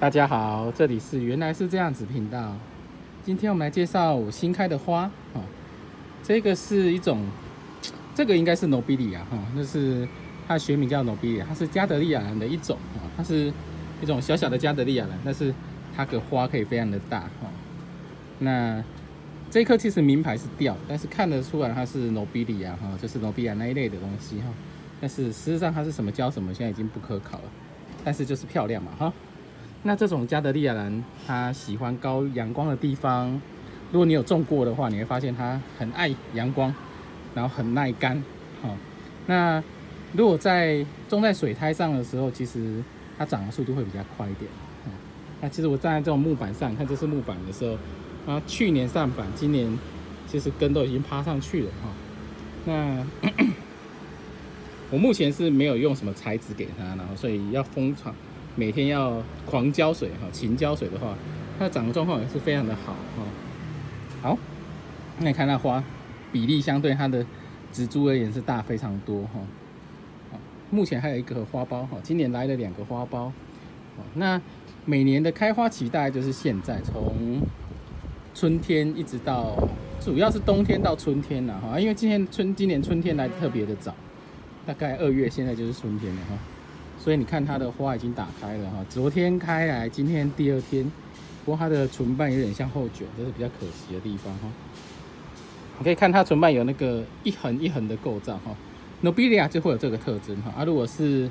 大家好，这里是原来是这样子频道。今天我们来介绍我新开的花哦。这个是一种，这个应该是 Nobilia 哈，那是它学名叫 Nobilia，它是加德利亚兰的一种啊，它是一种小小的加德利亚兰，但是它的花可以非常的大哈。那这颗其实名牌是掉，但是看得出来它是 Nobilia 哈，就是 Nobilia 那一类的东西哈。但是事实上它是什么胶什么，现在已经不可考了。但是就是漂亮嘛哈。那这种加德利亚兰，它喜欢高阳光的地方。如果你有种过的话，你会发现它很爱阳光，然后很耐干。好，那如果在种在水苔上的时候，其实它长的速度会比较快一点。那其实我站在这种木板上，看这是木板的时候，啊，去年上板，今年其实根都已经趴上去了哈。那 我目前是没有用什么材质给它，然后所以要封场。每天要狂浇水哈，勤浇水的话，它长的状况也是非常的好哈。好，那你看那花比例相对它的植株而言是大非常多哈。好，目前还有一个花苞哈，今年来了两个花苞。那每年的开花期大概就是现在，从春天一直到主要是冬天到春天了哈，因为今年春今年春天来特别的早，大概二月，现在就是春天了哈。所以你看它的花已经打开了哈，昨天开来，今天第二天，不过它的唇瓣有点像后卷，这是比较可惜的地方哈。你可以看它唇瓣有那个一横一横的构造哈，Nobilia 就会有这个特征哈。啊，如果是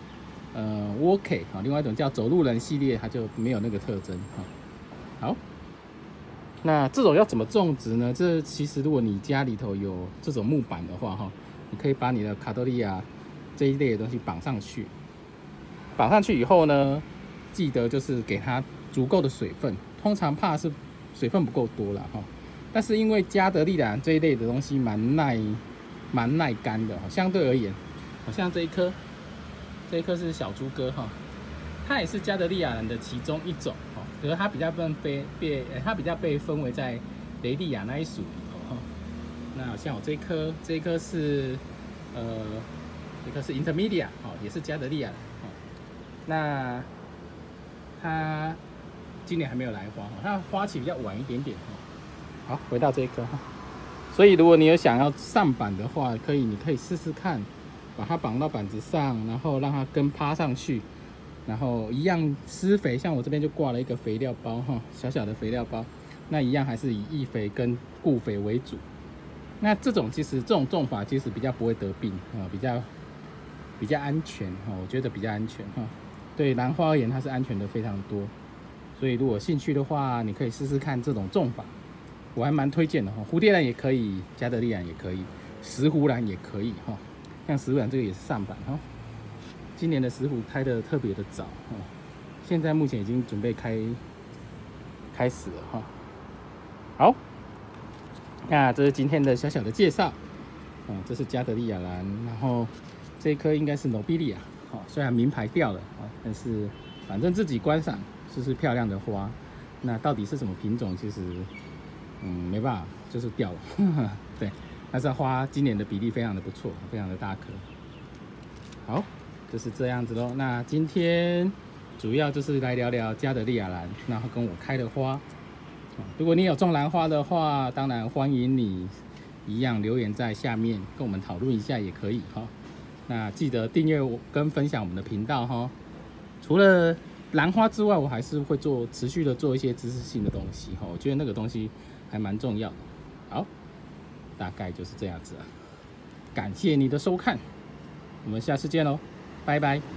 呃 Walk 哈，另外一种叫走路人系列，它就没有那个特征哈。好，那这种要怎么种植呢？这其实如果你家里头有这种木板的话哈，你可以把你的卡多利亚这一类的东西绑上去。绑上去以后呢，记得就是给它足够的水分，通常怕是水分不够多了哈。但是因为加德利兰这一类的东西蛮耐蛮耐干的哈，相对而言，好像这一颗这一颗是小猪哥哈，它也是加德利亚人的其中一种哈，可是它比较被被被它比较被分为在雷利亚那一属里头哈。那像我这一颗这一颗是呃这颗是 Intermedia 哈，也是加德利亚。那它今年还没有来花，它花期比较晚一点点哈。好，回到这一颗哈，所以如果你有想要上板的话，可以，你可以试试看，把它绑到板子上，然后让它根趴上去，然后一样施肥，像我这边就挂了一个肥料包哈，小小的肥料包，那一样还是以易肥跟固肥为主。那这种其实这种种法其实比较不会得病啊，比较比较安全哈，我觉得比较安全哈。对兰花而言，它是安全的非常多，所以如果兴趣的话，你可以试试看这种种法，我还蛮推荐的哈。蝴蝶兰也可以，加德利兰也可以，石斛兰也可以哈。像石斛兰这个也是上板哈，今年的石斛开的特别的早哈，现在目前已经准备开开始了哈。好，那这是今天的小小的介绍，啊，这是加德利亚兰，然后这一颗应该是诺比利亚。好，虽然名牌掉了，但是反正自己观赏，就是漂亮的花。那到底是什么品种？其实，嗯，没办法，就是掉了。对，但是花今年的比例非常的不错，非常的大颗。好，就是这样子喽。那今天主要就是来聊聊加德利亚兰，然后跟我开的花。如果你有种兰花的话，当然欢迎你一样留言在下面跟我们讨论一下也可以哈。那记得订阅跟分享我们的频道哈。除了兰花之外，我还是会做持续的做一些知识性的东西哈。我觉得那个东西还蛮重要的。好，大概就是这样子啊。感谢你的收看，我们下次见喽，拜拜。